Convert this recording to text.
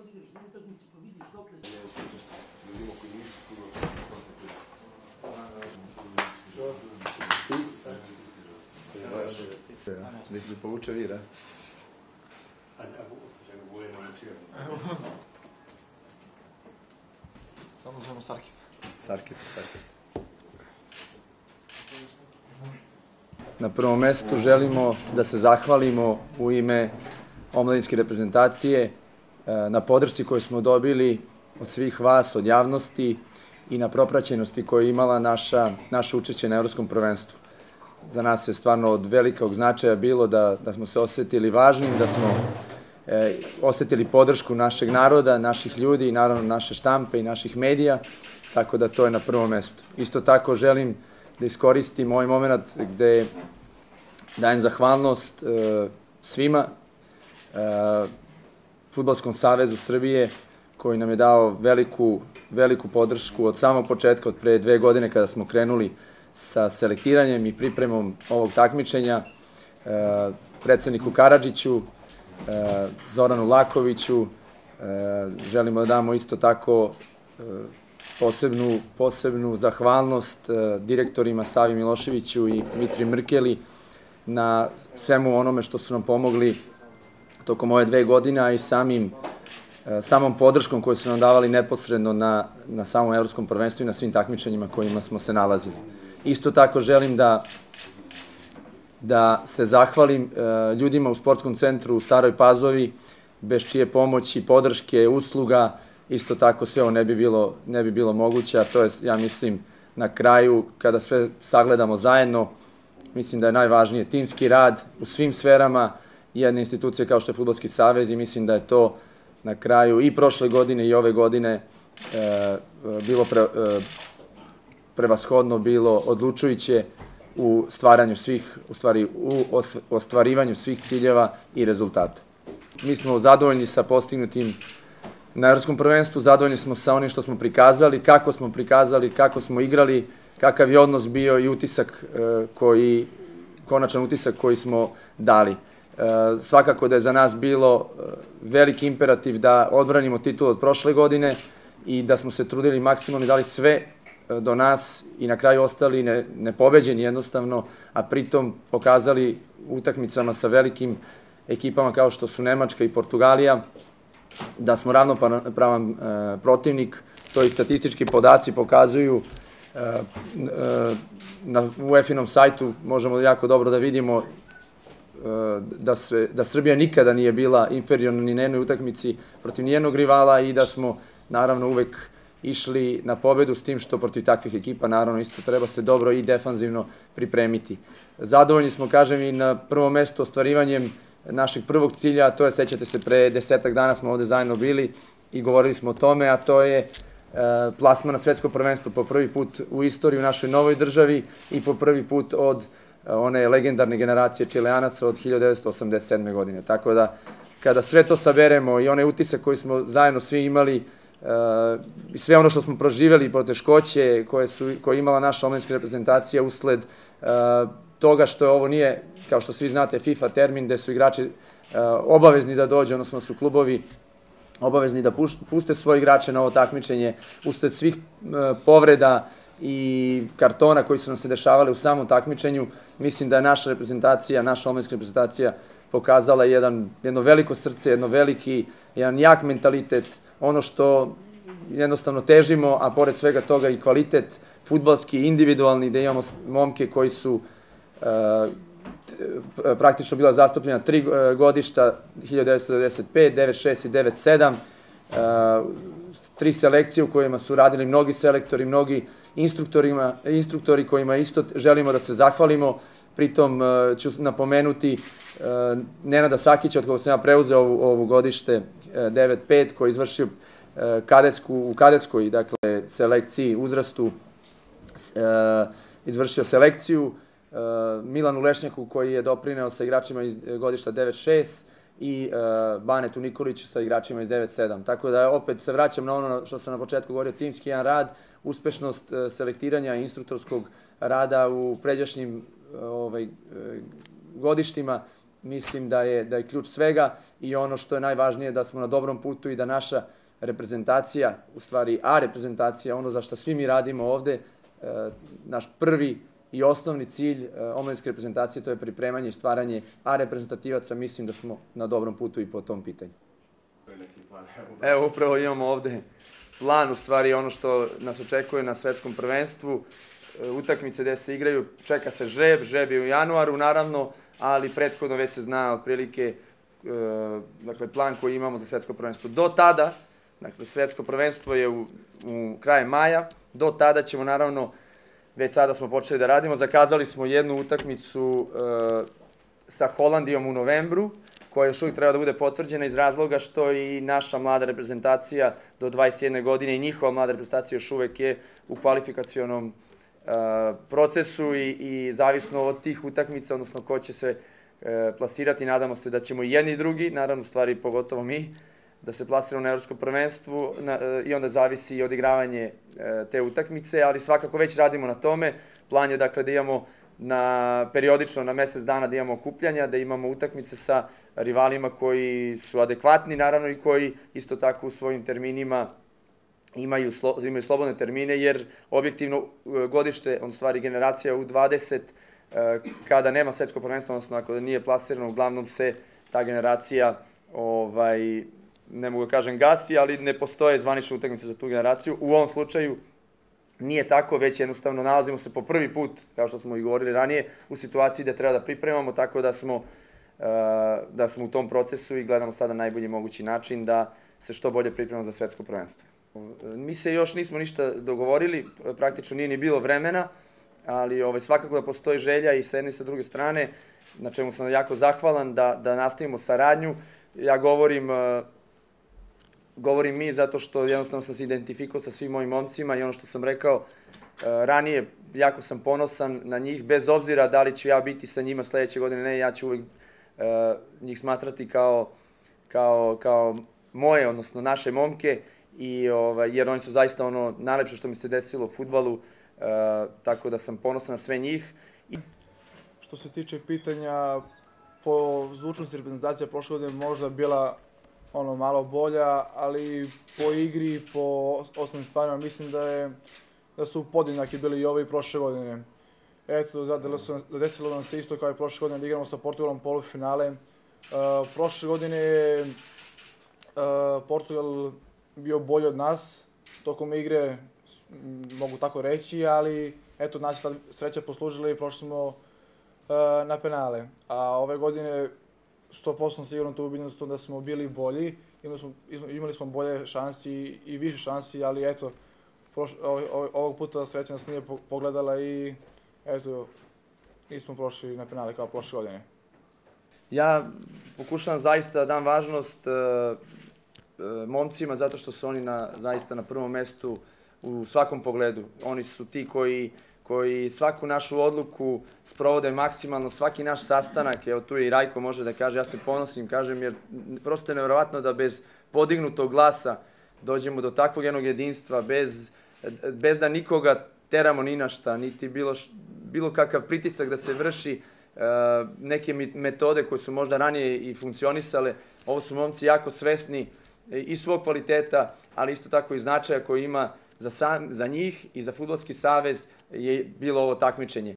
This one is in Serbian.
odigraš dve utakmice pa vidiš dokle si. Ljudima koji nisu Da ih bi povuče vira. Samo zovemo Sarkita. Sarkit, Sarkit. Na prvom mestu želimo da se zahvalimo u ime omladinske reprezentacije na podršci koju smo dobili od svih vas, od javnosti i na propraćenosti koju je imala naša, naše učešće na Evropskom prvenstvu. Za nas je stvarno od velikog značaja bilo da, da smo se osetili važnim, da smo e, osetili podršku našeg naroda, naših ljudi i naravno naše štampe i naših medija, tako da to je na prvom mestu. Isto tako želim da iskoristim ovaj moment gde dajem zahvalnost e, svima, e, Futbolskom savezu Srbije, koji nam je dao veliku, veliku podršku od samog početka, od pre dve godine kada smo krenuli sa selektiranjem i pripremom ovog takmičenja, e, predsedniku Karadžiću, e, Zoranu Lakoviću, e, želimo da damo isto tako posebnu, posebnu zahvalnost direktorima Savi Miloševiću i Mitri Mrkeli na svemu onome što su nam pomogli tokom ove dve godine, a i samim, e, samom podrškom koju su nam davali neposredno na, na samom evropskom prvenstvu i na svim takmičenjima kojima smo se nalazili. Isto tako želim da da se zahvalim e, ljudima u sportskom centru u Staroj Pazovi, bez čije pomoći, podrške, usluga, isto tako sve ovo ne bi bilo, ne bi bilo moguće, a to je, ja mislim, na kraju, kada sve sagledamo zajedno, mislim da je najvažnije timski rad u svim sferama, jedne institucije kao što je Futbolski savez i mislim da je to na kraju i prošle godine i ove godine e, bilo pre, e, prevashodno bilo odlučujuće u stvaranju svih, u stvari u ostvarivanju svih ciljeva i rezultata. Mi smo zadovoljni sa postignutim na Evropskom prvenstvu, zadovoljni smo sa onim što smo prikazali, kako smo prikazali, kako smo igrali, kakav je odnos bio i utisak e, koji, konačan utisak koji smo dali. E, svakako da je za nas bilo e, veliki imperativ da odbranimo titul od prošle godine i da smo se trudili maksimalno i dali sve do nas i na kraju ostali ne, nepobeđeni jednostavno, a pritom pokazali utakmicama sa velikim ekipama kao što su Nemačka i Portugalija, da smo ravnopravan e, protivnik, to i statistički podaci pokazuju e, e, na UEFA-inom sajtu možemo jako dobro da vidimo da, se, da Srbija nikada nije bila inferiorna ni na jednoj utakmici protiv nijednog rivala i da smo naravno uvek išli na pobedu s tim što protiv takvih ekipa naravno isto treba se dobro i defanzivno pripremiti. Zadovoljni smo, kažem, i na prvom mestu ostvarivanjem našeg prvog cilja, a to je, sećate se, pre desetak dana smo ovde zajedno bili i govorili smo o tome, a to je e, plasma na svetsko prvenstvo po prvi put u istoriji u našoj novoj državi i po prvi put od one legendarne generacije Čileanaca od 1987. godine. Tako da, kada sve to saberemo i onaj utisak koji smo zajedno svi imali, Uh, sve ono što smo proživeli, poteškoće koje, su, je imala naša omladinska reprezentacija usled uh, toga što ovo nije, kao što svi znate, FIFA termin gde su igrači uh, obavezni da dođu, odnosno su klubovi obavezni da puste svoje igrače na ovo takmičenje usled svih povreda i kartona koji su nam se dešavali u samom takmičenju. Mislim da je naša reprezentacija, naša omladinska reprezentacija pokazala jedan, jedno veliko srce, jedno veliki, jedan jak mentalitet, ono što jednostavno težimo, a pored svega toga i kvalitet futbalski, individualni, da imamo momke koji su uh, praktično bila zastupljena tri uh, godišta, 1995, 96 i 97, uh, tri selekcije u kojima su radili mnogi selektori, mnogi instruktori kojima isto želimo da se zahvalimo. Pritom ću napomenuti Nenada Sakića, od koga sam ja preuzeo ovu, godište 9-5, koji je izvršio kadetsku, u kadetskoj dakle, selekciji uzrastu izvršio selekciju, Milanu Lešnjaku koji je doprineo sa igračima iz godišta 9-6 i Banetu Nikoliću sa igračima iz 9-7. Tako da opet se vraćam na ono što sam na početku govorio, timski jedan rad, uspešnost selektiranja i instruktorskog rada u pređašnjim ovaj, godištima mislim da je, da je ključ svega i ono što je najvažnije da smo na dobrom putu i da naša reprezentacija, u stvari A reprezentacija, ono za što svi mi radimo ovde, naš prvi i osnovni cilj e, omladinske reprezentacije, to je pripremanje i stvaranje A reprezentativaca, mislim da smo na dobrom putu i po tom pitanju. Evo, upravo imamo ovde plan, u stvari ono što nas očekuje na svetskom prvenstvu, e, utakmice gde se igraju, čeka se žreb, žreb je u januaru naravno, ali prethodno već se zna otprilike e, dakle, plan koji imamo za svetsko prvenstvo. Do tada, dakle, svetsko prvenstvo je u, u kraju maja, do tada ćemo naravno, već sada smo počeli da radimo, zakazali smo jednu utakmicu e, sa Holandijom u novembru, koja još uvijek treba da bude potvrđena iz razloga što i naša mlada reprezentacija do 21. godine i njihova mlada reprezentacija još uvek je u kvalifikacionom e, procesu i, i zavisno od tih utakmica, odnosno ko će se e, plasirati, nadamo se da ćemo i jedni i drugi, naravno stvari pogotovo mi, da se plasiramo na evropskom prvenstvu i onda zavisi i odigravanje e, te utakmice, ali svakako već radimo na tome. Plan je dakle da imamo na periodično na mesec dana da imamo okupljanja, da imamo utakmice sa rivalima koji su adekvatni naravno i koji isto tako u svojim terminima imaju, slo, imaju slobodne termine, jer objektivno e, godište, on stvari generacija u 20, e, kada nema svetsko prvenstvo, odnosno ako nije plasirano, uglavnom se ta generacija ovaj, ne mogu da kažem gasi, ali ne postoje zvanične utakmice za tu generaciju. U ovom slučaju nije tako, već jednostavno nalazimo se po prvi put, kao što smo i govorili ranije, u situaciji da treba da pripremamo, tako da smo, uh, da smo u tom procesu i gledamo sada najbolji mogući način da se što bolje pripremamo za svetsko prvenstvo. Mi se još nismo ništa dogovorili, praktično nije ni bilo vremena, ali ovaj, svakako da postoji želja i sa jedne i sa druge strane, na čemu sam jako zahvalan da, da nastavimo saradnju. Ja govorim uh, govorim mi zato što jednostavno sam se identifikovao sa svim mojim momcima i ono što sam rekao uh, ranije, jako sam ponosan na njih, bez obzira da li ću ja biti sa njima sledeće godine, ne, ja ću uvek uh, njih smatrati kao, kao, kao moje, odnosno naše momke, i, ovaj, jer oni su zaista ono najlepše što mi se desilo u futbalu, uh, tako da sam ponosan na sve njih. I... Što se tiče pitanja, po zvučnosti reprezentacija prošle godine možda bila ono malo bolja, ali po igri, po osnovnim stvarima mislim da je da su podjednaki bili i ove i prošle godine. Eto, zadesilo nam se isto kao i prošle godine da igramo sa Portugalom polufinale. Uh, prošle godine je uh, Portugal bio bolji od nas tokom igre, mogu tako reći, ali eto, nas je sreća poslužila i prošli smo uh, na penale. A ove godine 100% sigurno to ubiljeno da smo bili bolji, imali smo, imali smo bolje šansi i, više šansi, ali eto, proš, ovog puta sreća nas nije pogledala i eto, nismo prošli na penale kao prošle godine. Ja pokušavam zaista da dam važnost uh, uh, momcima zato što su oni na, zaista na prvom mestu u svakom pogledu. Oni su ti koji koji svaku našu odluku sprovode maksimalno, svaki naš sastanak, evo tu i Rajko može da kaže, ja se ponosim, kažem, jer prosto je nevjerovatno da bez podignutog glasa dođemo do takvog jednog jedinstva, bez, bez da nikoga teramo ni na šta, niti bilo, bilo kakav pritisak da se vrši, uh, neke metode koje su možda ranije i funkcionisale, ovo su momci jako svesni i svog kvaliteta, ali isto tako i značaja koji ima za, sam, za njih i za Futbolski savez je bilo ovo takmičenje.